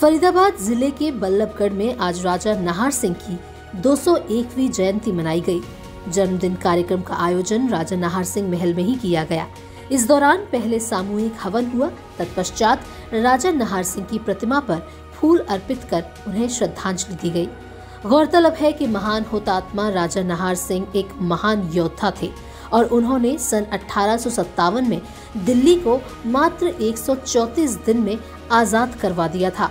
फरीदाबाद ज़िले के बल्लभगढ़ में आज राजा नाहर सिंह की 201वीं जयंती मनाई गई। जन्मदिन कार्यक्रम का आयोजन राजा नाहर सिंह महल में ही किया गया इस दौरान पहले सामूहिक हवन हुआ, तत्पश्चात राजा नाहर सिंह की प्रतिमा पर फूल अर्पित कर उन्हें श्रद्धांजलि दी गई। गौरतलब है कि महान हुतात्मा राजा नाहर सिंह एक महान योद्धा थे और उन्होंने सन अठारह सौ सत्तावन में दिल्ली को मात्र 134 दिन में आज़ाद करवा दिया था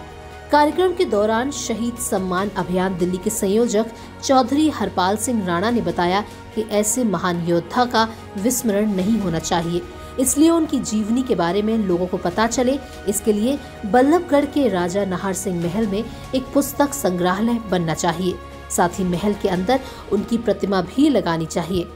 कार्यक्रम के दौरान शहीद सम्मान अभियान दिल्ली के संयोजक चौधरी हरपाल सिंह राणा ने बताया कि ऐसे महान योद्धा का विस्मरण नहीं होना चाहिए। इसलिए उनकी जीवनी के बारे में लोगों को पता चले। इसके लिए बल्लभगढ़ के राजा नाहर सिंह महल में एक पुस्तक संग्रहालय बनना चाहिए। साथ ही महल के अंदर उनकी प्रतिमा भी लगानी चाहिए।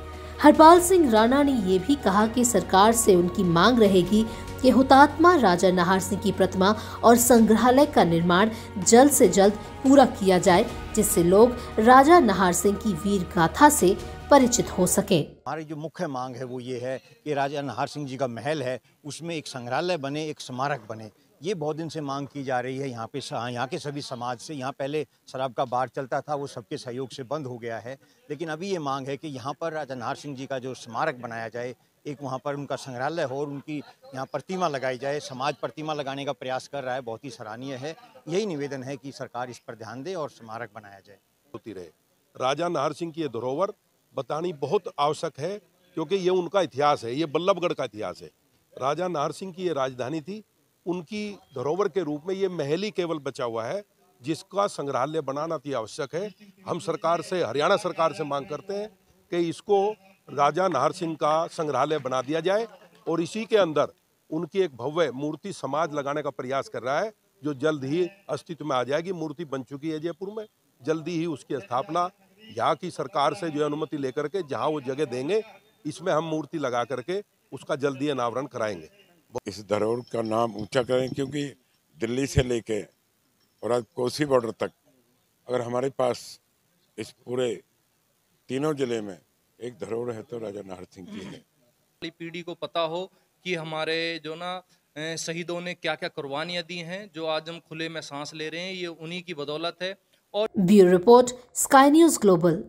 हरपाल सिंह राणा ने ये भी कहा कि सरकार से उनकी मांग रहेगी कि हुतात्मा राजा नाहर सिंह की प्रतिमा और संग्रहालय का निर्माण जल्द से जल्द पूरा किया जाए, जिससे लोग राजा नाहर सिंह की वीर गाथा से परिचित हो सके। हमारी जो मुख्य मांग है वो ये है कि राजा नाहर सिंह जी का महल है, उसमें एक संग्रहालय बने, एक स्मारक बने। ये बहुत दिन से मांग की जा रही है, यहाँ पे यहाँ के सभी समाज से। यहाँ पहले शराब का बार चलता था, वो सबके सहयोग से बंद हो गया है। लेकिन अभी ये मांग है कि यहाँ पर राजा नाहर सिंह जी का जो स्मारक बनाया जाए एक वहाँ पर उनका संग्रहालय हो और उनकी यहाँ प्रतिमा लगाई जाए, समाज प्रतिमा लगाने का प्रयास कर रहा है, बहुत ही सराहनीय है। यही निवेदन है कि सरकार इस पर ध्यान दे और स्मारक बनाया जाए। होती रहे। राजा नाहर सिंह की ये धरोहर बतानी बहुत आवश्यक है, क्योंकि ये उनका इतिहास है, ये बल्लभगढ़ का इतिहास है। राजा नाहर सिंह की ये राजधानी थी, उनकी धरोहर के रूप में ये महल ही केवल बचा हुआ है, जिसका संग्रहालय बनाना अति आवश्यक है। हम सरकार से, हरियाणा सरकार से मांग करते हैं कि इसको राजा नाहर सिंह का संग्रहालय बना दिया जाए और इसी के अंदर उनकी एक भव्य मूर्ति समाज लगाने का प्रयास कर रहा है, जो जल्द ही अस्तित्व में आ जाएगी। मूर्ति बन चुकी है जयपुर में। जल्दी ही उसकी स्थापना यहाँ की सरकार से जो अनुमति लेकर के जहाँ वो जगह देंगे, इसमें हम मूर्ति लगा करके उसका जल्दी अनावरण कराएँगे। इस धरोहर का नाम ऊँचा करें, क्योंकि दिल्ली से लेके और आज कोसी बॉर्डर तक, अगर हमारे पास इस पूरे तीनों ज़िले में एक धरोहर है तो राजा नाहर सिंह की है। पीढ़ी को पता हो कि हमारे जो ना शहीदों ने क्या क्या कुर्बानियाँ दी हैं जो आज हम खुले में सांस ले रहे हैं ये उन्हीं की बदौलत है। और bureau report Sky News global.